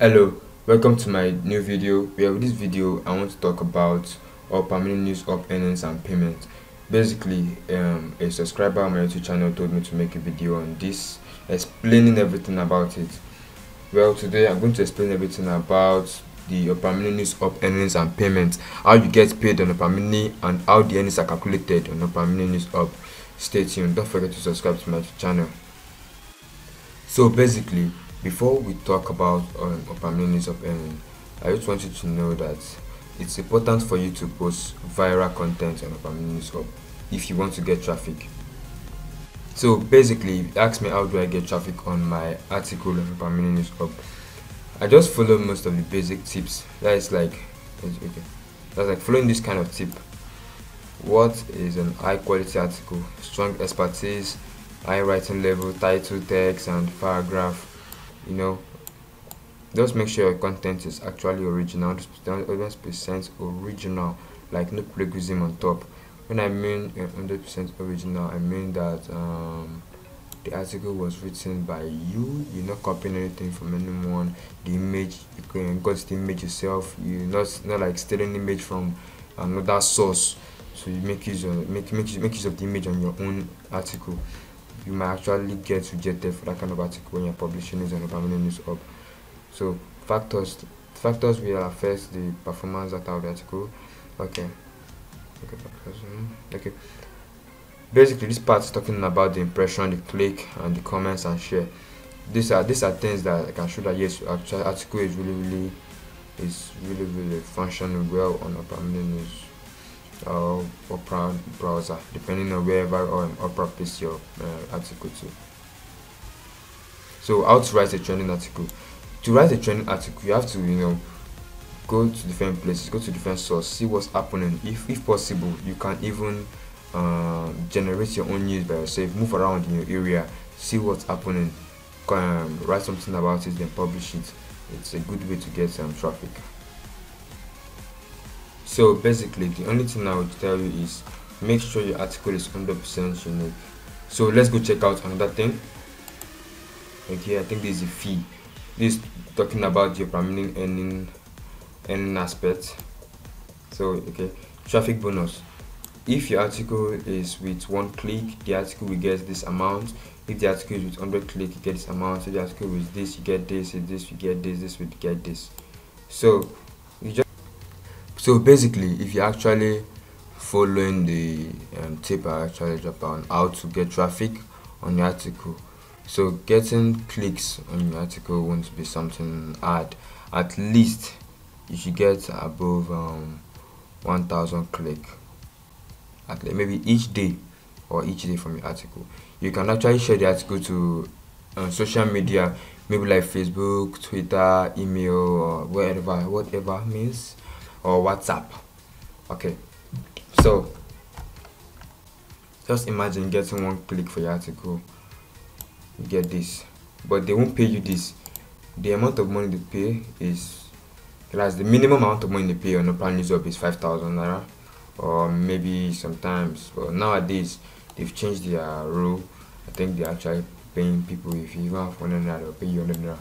hello welcome to my new video. Where with this video i want to talk about Mini news hub earnings and payment basically um, a subscriber on my youtube channel told me to make a video on this explaining everything about it. Well today i'm going to explain everything about the Opera Mini news hub earnings and payments how you get paid on Opera Mini and how the earnings are calculated on Opera Mini news hub. Stay tuned. Don't forget to subscribe to my channel. So basically before we talk about um, news hub earning i just want you to know that it's important for you to post viral content on news hub if you want to get traffic so basically ask me how do i get traffic on my article on news hub I just follow most of the basic tips. That is like, okay, that's like following this kind of tip. What is an high quality article? Strong expertise, high writing level, title, text, and paragraph. You know, just make sure your content is actually original. Just percent original, like no plagiarism on top. When I mean 100% original, I mean that. Um, the article was written by you you're not copying anything from anyone the image you can got the image yourself you're not not like stealing image from another source so you make use of make make make use of the image on your own article you might actually get rejected for that kind of article when you're publishing it on Opera Mini news hub. So factors factors will affect the performance data of the article. Okay. Okay hmm, okay. Basically this part is talking about the impression the click and the comments and share. These are these are things that can show that yes actual article is really really is really really functioning well on Opera News or Opera browser depending on wherever or Opera paste your uh, article to. So how to write a trending article? To write a trending article you have to you know go to different places go to different source see what's happening. If if possible you can even uh, generate your own news by yourself move around in your area see what's happening um, write something about it then publish it. It's a good way to get some um, traffic so basically the only thing i would tell you is make sure your article is 100% unique. So let's go check out another thing. Okay i think this is a fee. This talking about your permanent earning earning aspect. So okay traffic bonus. If your article is with one click the article will get this amount. If the article is with 100 click you get this amount. If the article is this you get this. If this you get this. This will get this. So you so basically if you're actually following the um, tip i actually drop on how to get traffic on your article. So getting clicks on your article won't be something hard. At least if you should get above um, 1000 click. At least maybe each day or each day from your article. You can actually share the article to uh, social media maybe like facebook twitter email or whatever whatever means or whatsapp. Okay. So just imagine getting one click for your article you get this. But they won't pay you this. The amount of money they pay is class the minimum amount of money they pay on a plan news hub is 5000 naira or maybe sometimes but nowadays they've changed their rule. I think they're actually paying people if you even have 100 naira they'll pay you 100 naira.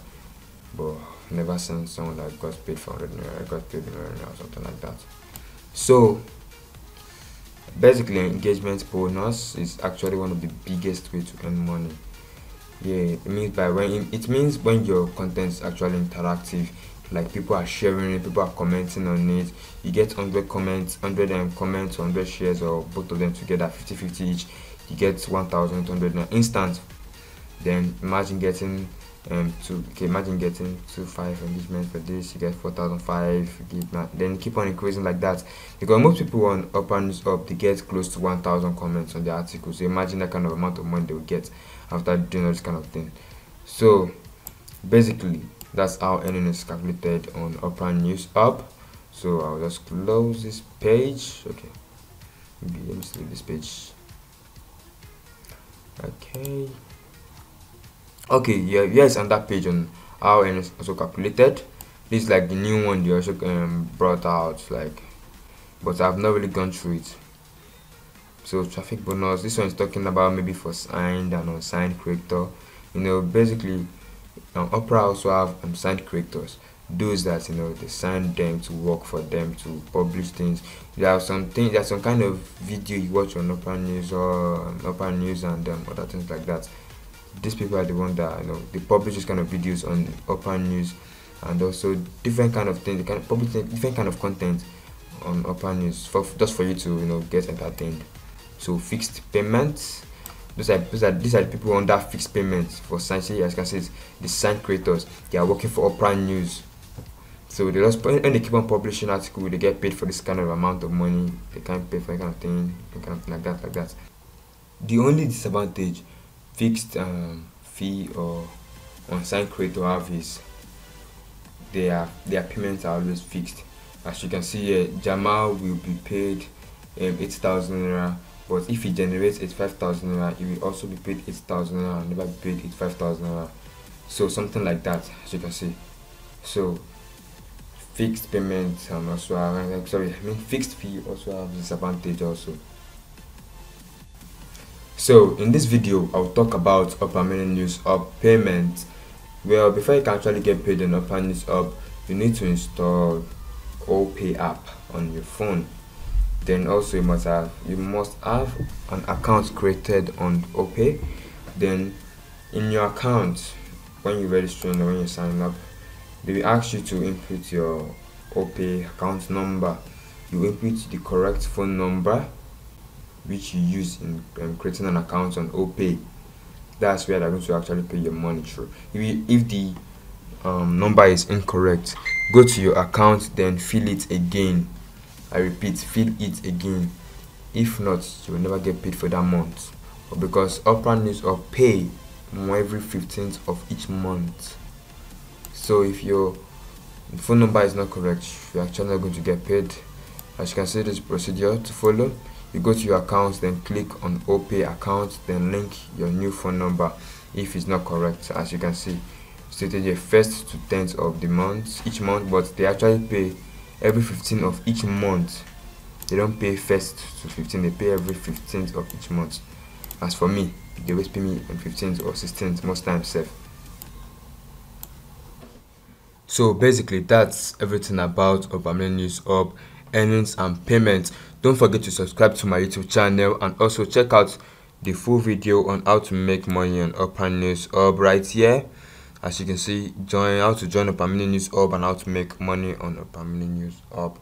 But never seen someone that got paid for 100 naira got paid 100 naira or something like that. So basically engagement bonus is actually one of the biggest way to earn money. Yeah it means by when it means when your content is actually interactive like people are sharing it people are commenting on it you get 100 comments 100 um, comments 100 shares or both of them together 50 50 each you get 1200 instant. Then imagine getting um to okay imagine getting two five engagement for this you get 4005 then keep on increasing like that. Because most people on Opera News Hub they get close to 1000 comments on the article so imagine that kind of amount of money they will get after doing all this kind of thing. So basically that's how earning is calculated on Opera News Hub so I'll just close this page. Okay. Maybe let me leave this page. Okay okay yeah yes on that page on how earning is also calculated. This is like the new one they also um, brought out like but I've not really gone through it. So traffic bonus this one is talking about maybe for signed and unsigned creator you know basically Now, Opera also have um, signed creators those that you know they sign them to work for them to publish things. There are some things there's some kind of video you watch on Opera News or um, Opera News and um, other things like that these people are the ones that you know they publish this kind of videos on Opera News and also different kind of things they can publish different kind of content on Opera News for just for you to you know get entertained so fixed payments those are those are these are the people under fixed payments for sign as can see the sign creators they are working for Opera News so they just when they keep on publishing article, they get paid for this kind of amount of money. They can't pay for any kind of thing, kind of like that, like that. The only disadvantage fixed um, fee or on-sign creator have is their their payments are always fixed. As you can see here, Jamal will be paid um, eight thousand naira, but if he generates eighty five thousand naira, he will also be paid eight thousand naira and never be paid five thousand naira. So something like that, as you can see. So fixed payment and also sorry I mean fixed fee also have disadvantage also so in this video I'll talk about Mini News Hub payment. Well before you can actually get paid on Opera News Hub you need to install OPay app on your phone. Then also you must have you must have an account created on OPay. Then in your account when you register and when you sign up they will ask you to input your OPay account number. You input the correct phone number which you use in um, creating an account on OPay that's where they're going to actually pay your money through. If, if the um, number is incorrect go to your account then fill it again. I repeat fill it again. If not you will never get paid for that month. But because Opera News or pay more every 15th of each month. So if your phone number is not correct you're actually not going to get paid. As you can see this procedure to follow you go to your account then click on opay account then link your new phone number if it's not correct. As you can see stated the first to 10th of the month each month but they actually pay every 15th of each month. They don't pay first to 15 they pay every 15th of each month. As for me they always pay me on 15th or 16th most times safe so basically that's everything about Mini News Hub earnings and payments don't forget to subscribe to my youtube channel and also check out the full video on how to make money on Opera News Hub right here. As you can see join how to join Opera Mini News Hub and how to make money on Opera Mini News Hub